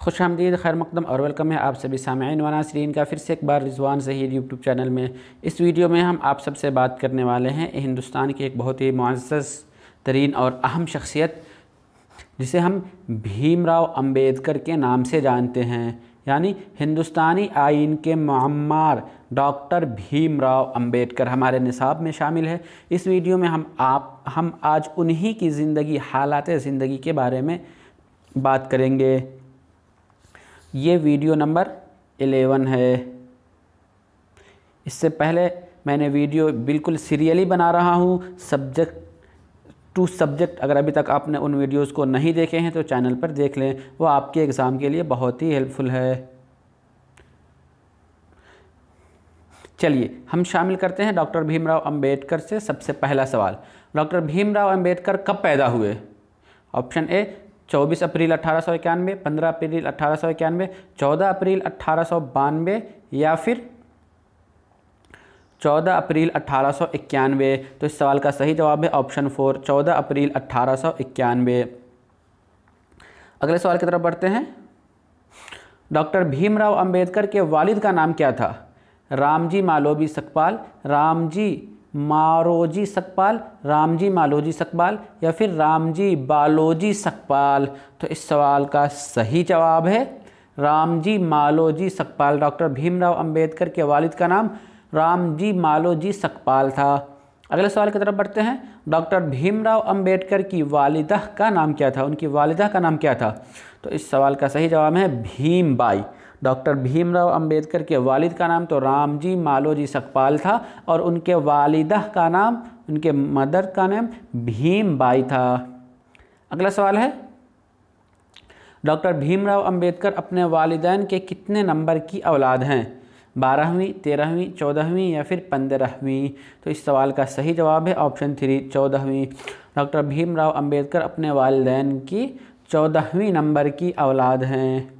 खुश आमदीद खैर मकदम और वेलकम है आप सभी सामीन व नासरीन का। फिर से एक बार रिजवान जहीद यूट्यूब चैनल में। इस वीडियो में हम आप सबसे बात करने वाले हैं हिंदुस्तान की एक बहुत ही मुआज़ तरीन और अहम शख्सियत, जिसे हम भीमराव अंबेडकर के नाम से जानते हैं। यानी हिंदुस्तानी आइन के मामार डॉक्टर भीमराव अंबेडकर हमारे निसाब में शामिल है। इस वीडियो में हम आप, हम आज उन्हीं की ज़िंदगी, हालात ज़िंदगी के बारे में बात करेंगे। ये वीडियो नंबर एलेवन है। इससे पहले मैंने वीडियो बिल्कुल सीरियली बना रहा हूँ। सब्जेक्ट, टू सब्जेक्ट अगर अभी तक आपने उन वीडियोस को नहीं देखे हैं तो चैनल पर देख लें। वो आपके एग्ज़ाम के लिए बहुत ही हेल्पफुल है। चलिए, हम शामिल करते हैं डॉक्टर भीमराव अंबेडकर से सबसे पहला सवाल। डॉक्टर भीमराव अंबेडकर कब पैदा हुए? ऑप्शन ए 24 अप्रैल अठारह सौ इक्यानवे, पंद्रह अप्रैल अठारह सौ इक्यानवे, चौदह अप्रैल अठारह सौ बानवे या फिर चौदह अप्रैल अठारह सौ इक्यानवे। तो इस सवाल का सही जवाब है ऑप्शन फोर, चौदह अप्रैल अठारह सौ इक्यानवे। अगले सवाल की तरफ़ बढ़ते हैं। डॉक्टर भीमराव अंबेडकर के वालिद का नाम क्या था? रामजी मालोबी सकपाल, रामजी मारोजी सकपाल, रामजी मालोजी सकपाल या फिर रामजी बालोजी सकपाल? तो इस सवाल का सही जवाब है रामजी मालोजी सकपाल। डॉक्टर भीमराव अंबेडकर के वालिद का नाम रामजी मालोजी सकपाल था। अगले सवाल की तरफ़ बढ़ते हैं। डॉक्टर भीमराव अंबेडकर की वालिदा का नाम क्या था? उनकी वालिदा का नाम क्या था? तो इस सवाल का सही जवाब है भीम बाई डॉक्टर भीमराव अंबेडकर के वालिद का नाम तो रामजी मालोजी सकपाल था और उनके वालिदा का नाम, उनके मदर का नाम भीम बाई था। अगला सवाल है, डॉक्टर भीमराव अंबेडकर अपने वालिदैन के कितने नंबर की औलाद हैं? बारहवीं, तेरहवीं, चौदहवीं या फिर पंद्रहवीं? तो इस सवाल का सही जवाब है ऑप्शन थ्री, चौदहवीं। डॉक्टर भीमराव अंबेडकर अपने वालदेन की चौदहवीं नंबर की औलाद हैं।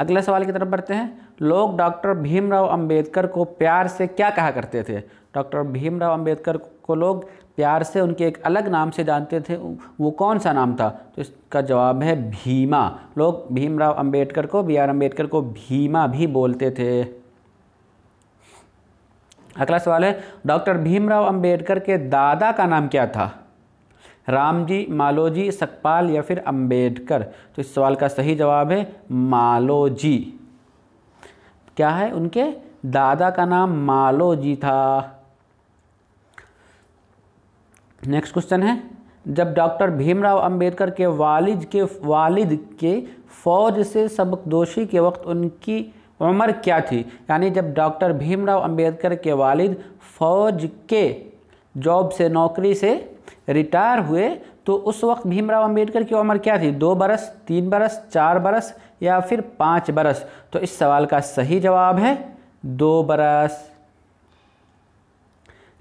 अगले सवाल की तरफ़ बढ़ते हैं। लोग डॉक्टर भीमराव अंबेडकर को प्यार से क्या कहा करते थे? डॉक्टर भीमराव अंबेडकर को लोग प्यार से उनके एक अलग नाम से जानते थे। वो कौन सा नाम था? तो इसका जवाब है भीमा। लोग भीमराव अंबेडकर को, बी आर अंबेडकर को भीमा भी बोलते थे। अगला सवाल है, डॉक्टर भीमराव अंबेडकर के दादा का नाम क्या था? रामजी, मालोजी, सकपाल या फिर अंबेडकर? तो इस सवाल का सही जवाब है मालोजी। क्या है उनके? दादा का नाम मालोजी था। नेक्स्ट क्वेश्चन है, जब डॉक्टर भीमराव अंबेडकर के वालिद के वालिद के फौज से सबकदोशी के वक्त उनकी उम्र क्या थी? यानी जब डॉक्टर भीमराव अंबेडकर के वालिद फौज के जॉब से, नौकरी से रिटायर हुए तो उस वक्त भीमराव अंबेडकर की उम्र क्या थी? दो बरस, तीन बरस, चार बरस या फिर पाँच बरस? तो इस सवाल का सही जवाब है दो बरस।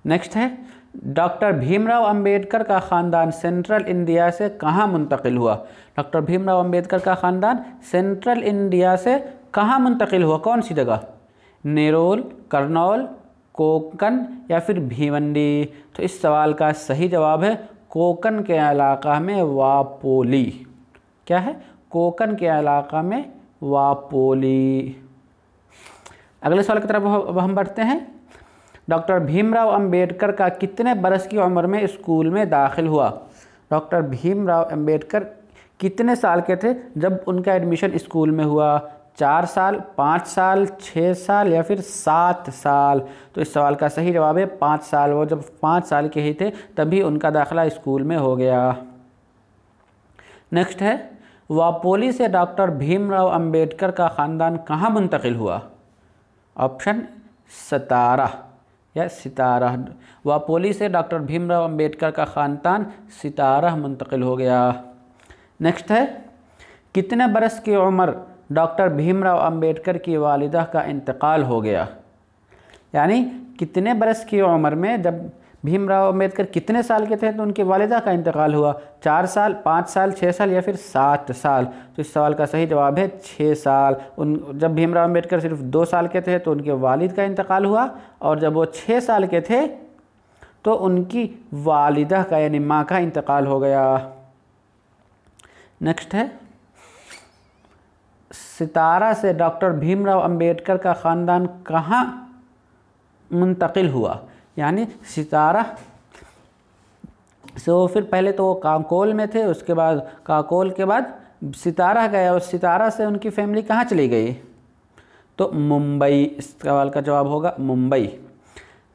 नेक्स्ट है, डॉक्टर भीमराव अंबेडकर का ख़ानदान सेंट्रल इंडिया से कहाँ मुंतकिल हुआ? डॉक्टर भीमराव अंबेडकर का ख़ानदान सेंट्रल इंडिया से कहाँ मुंतकिल हुआ? कौन सी जगह? नेरोल, करनौल कोकन या फिर भीवंडी? तो इस सवाल का सही जवाब है कोकन के इलाका में वापोली। क्या है? कोकन के इलाका में वापोली। अगले सवाल की तरफ़ अब हम बढ़ते हैं। डॉक्टर भीमराव अंबेडकर का कितने बरस की उम्र में स्कूल में दाखिल हुआ? डॉक्टर भीमराव अंबेडकर कितने साल के थे जब उनका एडमिशन स्कूल में हुआ? चार साल, पाँच साल, छः साल या फिर सात साल? तो इस सवाल का सही जवाब है, पाँच साल। वो जब पाँच साल के ही थे, तभी उनका दाखिला स्कूल में हो गया। नेक्स्ट है वापोली से डॉक्टर भीमराव अंबेडकर का ख़ानदान कहाँ मुंतकिल हुआ? ऑप्शन, सतारा। या सितारा। वापोली से डॉक्टर भीमराव अंबेडकर का ख़ानदान सितारा मुंतकिल हो गया। नेक्स्ट है, कितने बरस की उम्र डॉक्टर भीमराव अंबेडकर की वालिदा का इंतकाल हो गया। यानी कितने बरस की उम्र में जब भीमराव अंबेडकर कितने साल के थे तो उनकी वालिदा का इंतकाल हुआ? चार साल, पाँच साल छः साल या फिर सात साल? तो इस सवाल का सही जवाब है छः साल। उन, जब भीमराव अंबेडकर सिर्फ़ दो साल के थे तो उनके वालिद का इंतकाल हुआ और जब वो छः साल के थे तो उनकी वालिदा का, यानी माँ का इंतकाल हो गया। नेक्स्ट है। सितारा से डॉक्टर भीमराव अंबेडकर का ख़ानदान कहाँ मुंतकिल हुआ? यानी सितारा। से वो फिर पहले तो वो काकोल में थे उसके बाद काकोल के बाद सितारा गया और सितारा से उनकी फैमिली कहाँ चली गई? तो मुंबई इस सवाल का जवाब होगा मुंबई।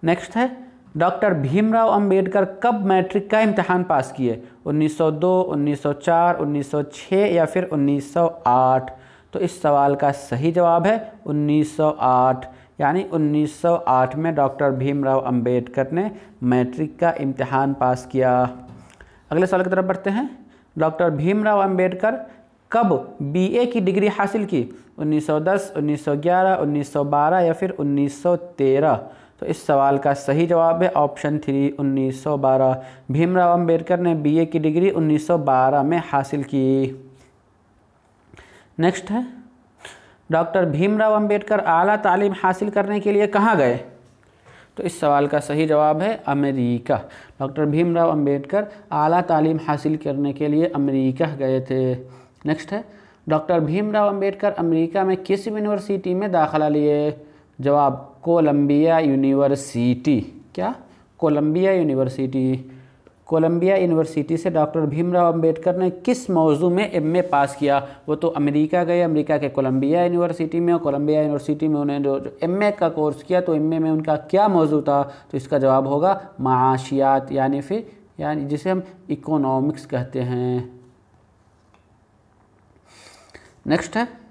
नेक्स्ट है डॉक्टर भीमराव अंबेडकर कब मैट्रिक का इम्तहान पास किए? 1902, 1904, 1906 या फिर 1908 तो इस सवाल का सही जवाब है 1908 यानी 1908 में डॉक्टर भीमराव अंबेडकर ने मैट्रिक का इम्तहान पास किया। अगले सवाल की तरफ़ बढ़ते हैं। डॉक्टर भीमराव अंबेडकर कब बीए की डिग्री हासिल की? 1910, 1911, 1912 या फिर 1913 तो इस सवाल का सही जवाब है ऑप्शन थ्री 1912 भीमराव अंबेडकर ने बीए की डिग्री 1912 में हासिल की। नेक्स्ट है। डॉक्टर भीमराव अंबेडकर आला तालीम हासिल करने के लिए कहाँ गए? तो इस सवाल का सही जवाब है अमेरिका। डॉक्टर भीमराव अंबेडकर आला तालीम हासिल करने के लिए अमेरिका गए थे। नेक्स्ट है। डॉक्टर भीमराव अंबेडकर अमेरिका में किस यूनिवर्सिटी में दाखला लिए? जवाब कोलंबिया यूनिवर्सिटी क्या? कोलंबिया यूनिवर्सिटी कोलंबिया यूनिवर्सिटी से डॉक्टर भीमराव अंबेडकर ने किस मौजू में एमए पास किया? वो तो अमेरिका गए, अमेरिका के कोलंबिया यूनिवर्सिटी में और कोलंबिया यूनिवर्सिटी में उन्होंने जो एमए का कोर्स किया तो एमए में उनका क्या मौजू था? तो इसका जवाब होगा माशियात, यानी फिर, यानी जिसे हम इकोनॉमिक्स कहते हैं। नेक्स्ट है।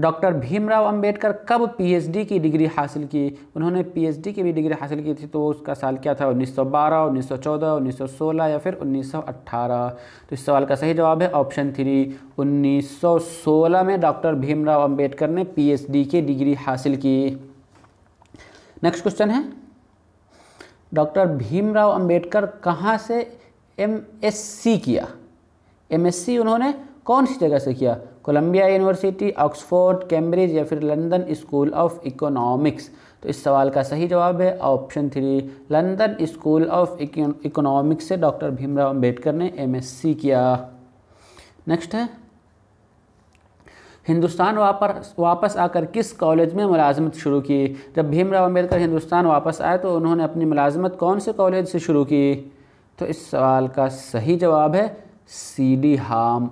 डॉक्टर भीमराव अंबेडकर कब पीएचडी की डिग्री हासिल की? उन्होंने पीएचडी की भी डिग्री हासिल की थी तो उसका साल क्या था? 1912, 1914, 1916 या फिर 1918 तो इस सवाल का सही जवाब है ऑप्शन थ्री। 1916 में डॉक्टर भीमराव अंबेडकर ने पीएचडी की डिग्री हासिल की। नेक्स्ट क्वेश्चन है। डॉक्टर भीमराव अंबेडकर कहाँ से एमएससी किया? एमएससी उन्होंने कौन सी जगह से किया? कोलंबिया यूनिवर्सिटी, ऑक्सफोर्ड, कैम्ब्रिज या फिर लंदन स्कूल ऑफ़ इकोनॉमिक्स? तो इस सवाल का सही जवाब है option three, London school of economics से डॉक्टर भीमराव अंबेडकर ने एमएससी किया। नेक्स्ट है, हिंदुस्तान वापस वापस आकर किस कॉलेज में मुलाजमत शुरू की? जब भीमराव अंबेडकर हिंदुस्तान वापस आए तो उन्होंने अपनी मुलाजमत कौन से कॉलेज से शुरू की? तो इस सवाल का सही जवाब है सी डी हाम।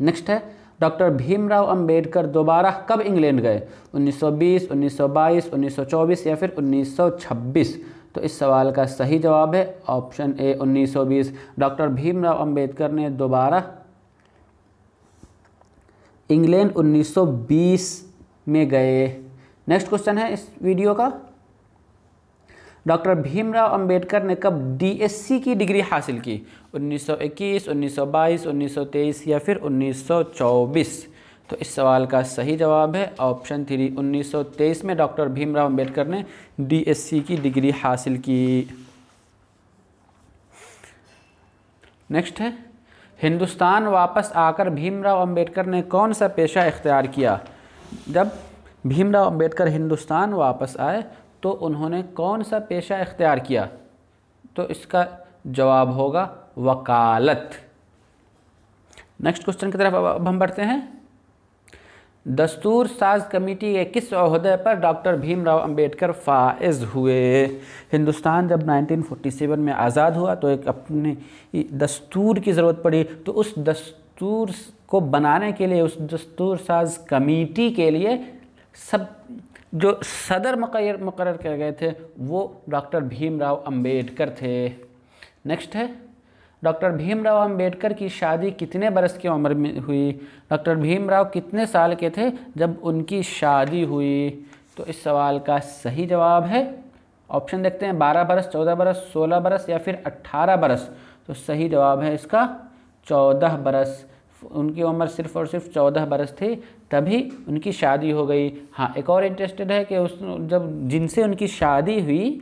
नेक्स्ट है डॉक्टर भीमराव अंबेडकर दोबारा कब इंग्लैंड गए? 1920, 1922, 1924 या फिर 1926 तो इस सवाल का सही जवाब है option A 1920 doctor Bhimrao Ambedkar ने दोबारा इंग्लैंड 1920 में गए। नेक्स्ट क्वेश्चन है इस वीडियो का। डॉक्टर भीमराव अंबेडकर ने कब डीएससी की डिग्री हासिल की? 1921, 1922, 1923 या फिर 1924 तो इस सवाल का सही जवाब है ऑप्शन थ्री 1923 में डॉक्टर भीमराव अंबेडकर ने डीएससी की डिग्री हासिल की। नेक्स्ट है हिंदुस्तान वापस आकर भीमराव अंबेडकर ने कौन सा पेशा इख्तियार किया? जब भीमराव अंबेडकर हिंदुस्तान वापस आए तो उन्होंने कौन सा पेशा इख्तियार किया? तो इसका जवाब होगा वकालत। नेक्स्ट क्वेश्चन की तरफ़ अब हम बढ़ते हैं। दस्तूर साज कमेटी के किस अहदे पर डॉक्टर भीमराव अंबेडकर फ़ाइज़ हुए? हिंदुस्तान जब 1947 में आज़ाद हुआ तो एक अपने दस्तूर की ज़रूरत पड़ी। तो उस दस्तूर को बनाने के लिए, उस दस्तूर साज कमेटी के लिए सब जो सदर मुकर मुकर किए गए थे, वो डॉक्टर भीमराव अंबेडकर थे। नेक्स्ट है, डॉक्टर भीमराव अंबेडकर की शादी कितने बरस की उम्र में हुई? डॉक्टर भीमराव कितने साल के थे जब उनकी शादी हुई? तो इस सवाल का सही जवाब है, ऑप्शन देखते हैं, बारह बरस, चौदह बरस, सोलह बरस या फिर अट्ठारह बरस। तो सही जवाब है इसका चौदह बरस। उनकी उम्र सिर्फ़ और सिर्फ़ चौदह बरस थी, तभी उनकी शादी हो गई। हाँ एक और इंटरेस्टेड है कि उस, जब जिनसे उनकी शादी हुई,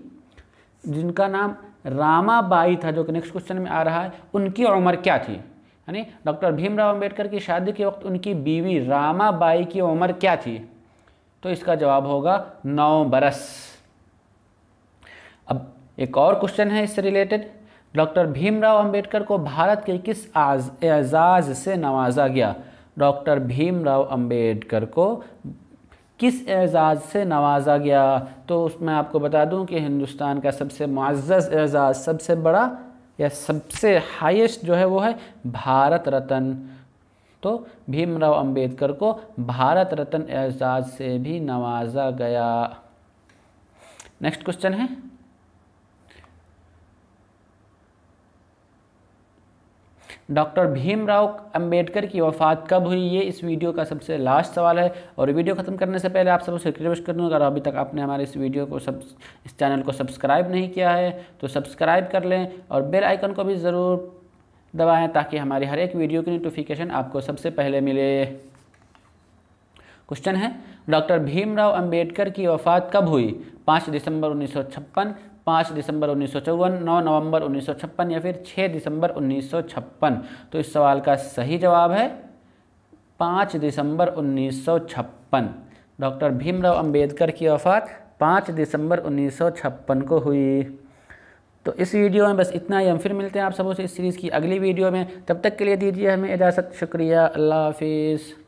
जिनका नाम रामाबाई था, जो कि नेक्स्ट क्वेश्चन में आ रहा है, उनकी उम्र क्या थी? यानी डॉक्टर भीमराव अंबेडकर की शादी के वक्त उनकी बीवी रामाबाई की उम्र क्या थी? तो इसका जवाब होगा नौ बरस। अब एक और क्वेश्चन है इससे रिलेटेड डॉक्टर भीमराव अंबेडकर को भारत के किस एजाज़ से नवाजा गया? डॉक्टर भीमराव अंबेडकर को किस एजाज़ से नवाजा गया? तो उसमें आपको बता दूँ कि हिंदुस्तान का सबसे मुआज़ एजाज़, सबसे बड़ा या सबसे हाईएस्ट जो है वो है भारत रत्न। तो भीमराव अंबेडकर को भारत रत्न एजाज़ से भी नवाजा गया। नेक्स्ट क्वेश्चन है। डॉक्टर भीमराव अंबेडकर की वफ़ात कब हुई, ये इस वीडियो का सबसे लास्ट सवाल है। और वीडियो ख़त्म करने से पहले आप सबसे रिक्वेस्ट कर दूँ, अगर अभी तक आपने हमारे इस वीडियो को सब, इस चैनल को सब्सक्राइब नहीं किया है तो सब्सक्राइब कर लें और बेल आइकन को भी ज़रूर दबाएँ ताकि हमारी हर एक वीडियो की नोटिफिकेशन आपको सबसे पहले मिले। क्वेश्चन है, डॉक्टर भीमराव अंबेडकर की वफ़ात कब हुई? पाँच दिसंबर उन्नीस सौ छप्पन पाँच दिसंबर उन्नीस सौ चौवन, नौ नवंबर उन्नीस सौ छप्पन या फिर छः दिसंबर उन्नीस सौ छप्पन? तो इस सवाल का सही जवाब है पाँच दिसंबर उन्नीस सौ छप्पन। डॉक्टर भीमराव अंबेडकर की वफ़ात पाँच दिसंबर उन्नीस सौ छप्पन को हुई। तो इस वीडियो में बस इतना ही। हम फिर मिलते हैं आप सबों से इस सीरीज़ की अगली वीडियो में। तब तक के लिए दीजिए हमें इजाज़त। शुक्रिया। अल्लाह हाफिज़।